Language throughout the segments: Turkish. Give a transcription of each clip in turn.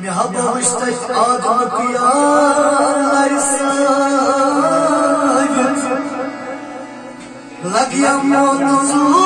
Mihabamıştık adım kıyarlarsa Lagyam yolculuğu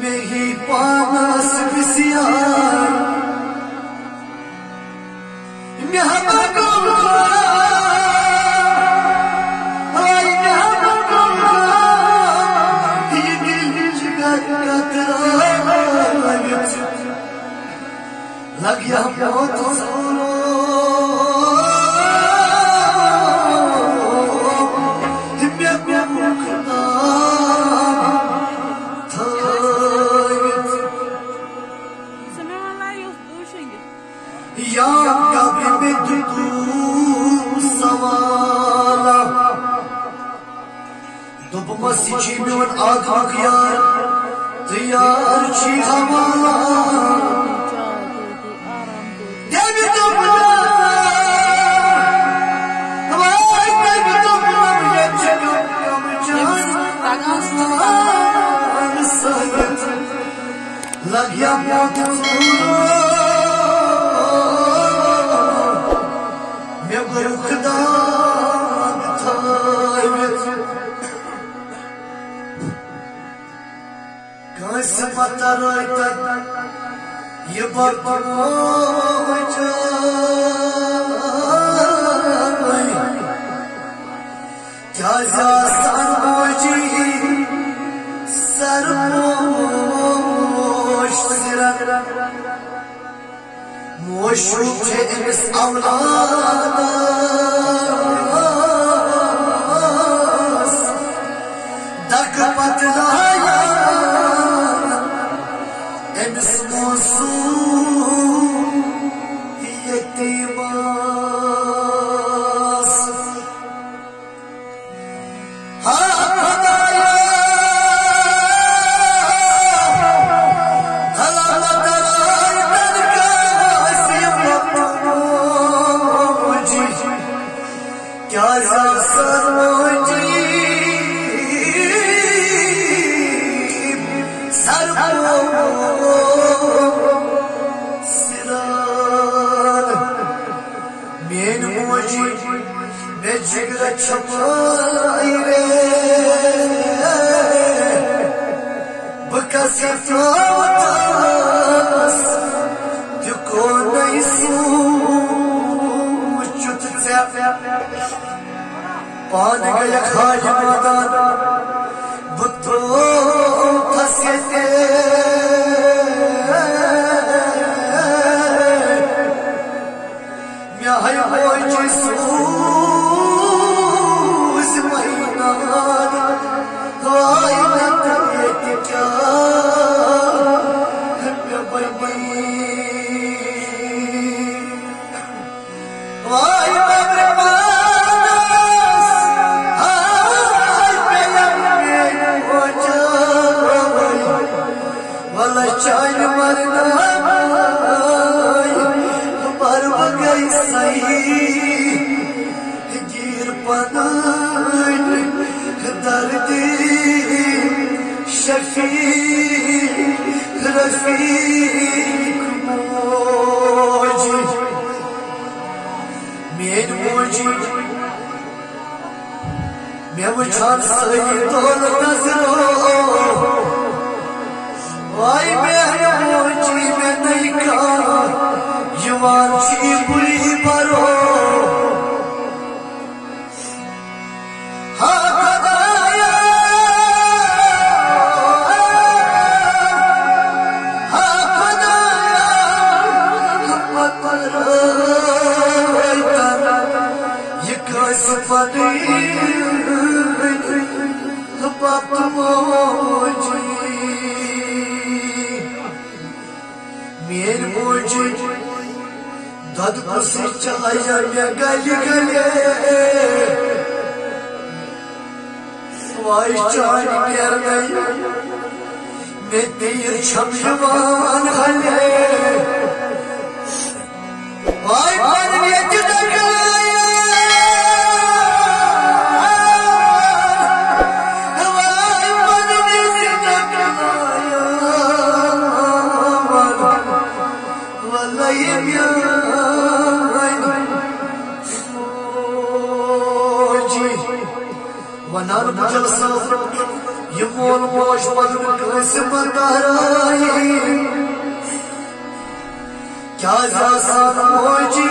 Mehi panas bisiyar Lag vallahi yok duşun Ya kalbime tuttu savala Dobuma siçimiyon adak yar Diyar çi havala Lag yapma Me gurukda taybet Kas matarayta Yıbartmacay Kaza sarmoji Sarmoş siren Moşruk çekmiş avladas Dak patlaya पान गया खाई माता बुत्रो चैन मरना मर गई सही गिर पना दर्दी शफी रफीक मोज। मेन मोज। मैं वो छान सही तो नज़रों one. Vay chani germey Ne deyir çamşıvan hale Vay maniyeti یمون موش پنن قسمت آرائی کیا زاسان موجی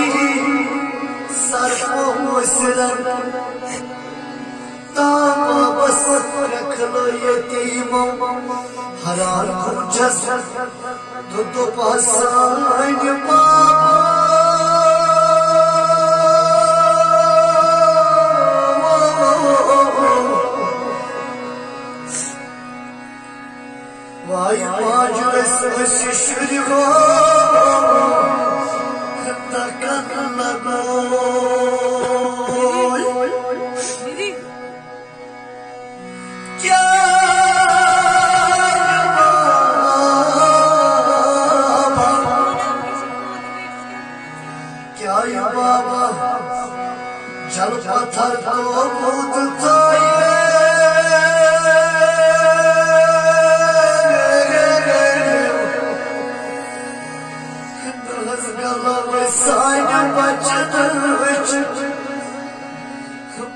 سر کو مسلم تام بس رکھ لو یتیموں حرار کو جس تو دو پاسان پاپ şişrigo Takanlagoy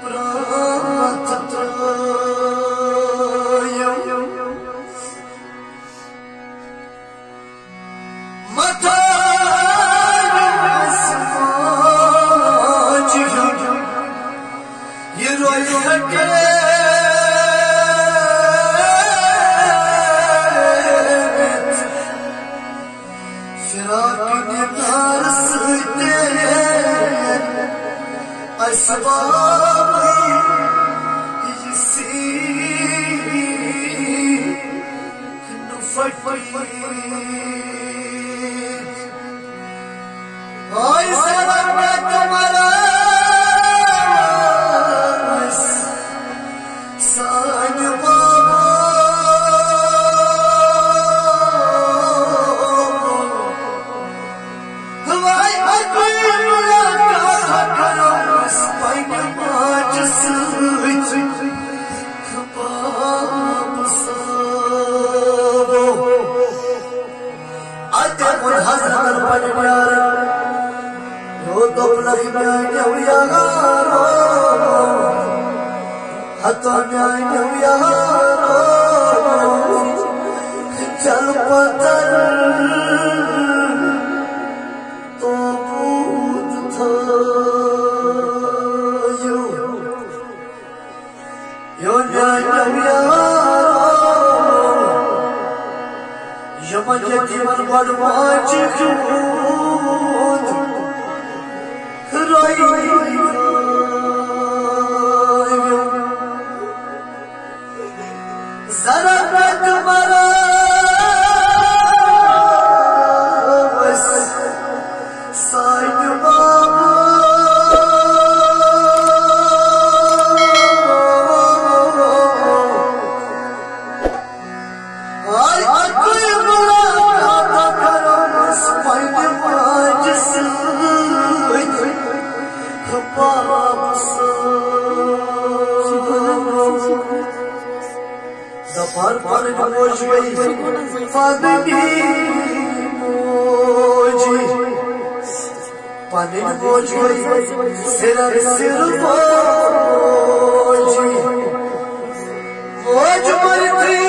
pro free. حتى ويا حتى ويا خجل وطن Yaman yetim var var var রই Father Moji, Father Moji, Father Moji, Sera Sera Moji, Moji Moji.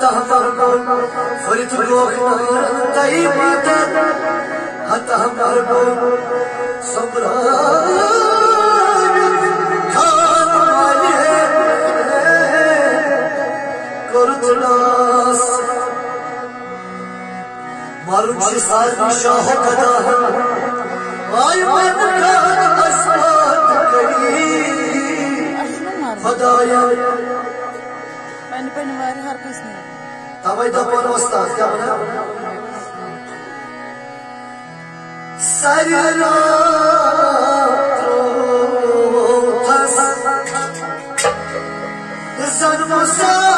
हतः परपुर फरिद गोपुर तई माता हतः परपुर सम्राट করুণাস মারুচি সারি শাহ কদা আয় মন খান আসমাত করি খদায়া Penwar Harkusno. Tawaj do panu ostatnia. Sarratro Zan